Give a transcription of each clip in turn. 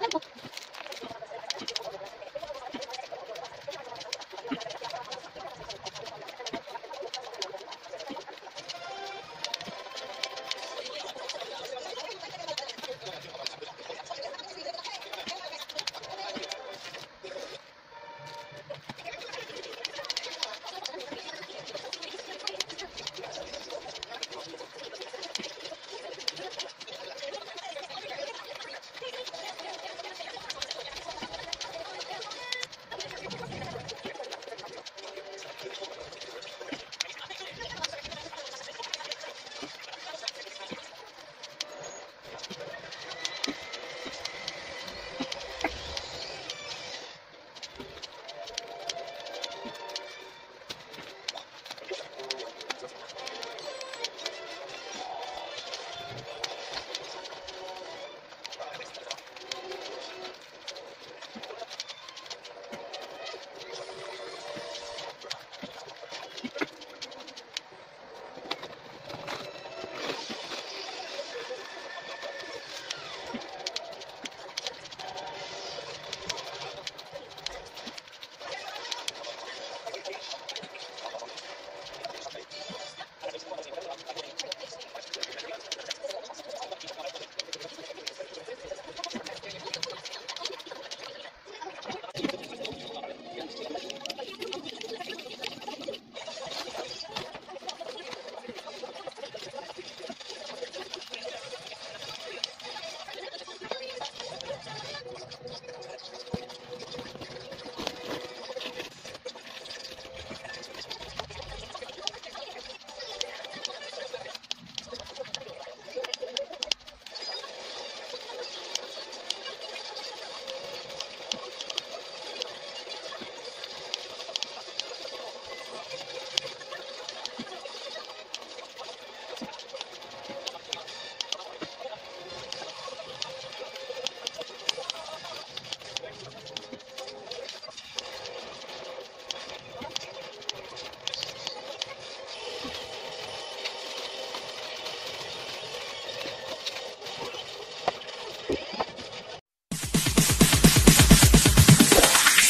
Apa.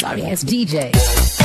Sorry ass DJ.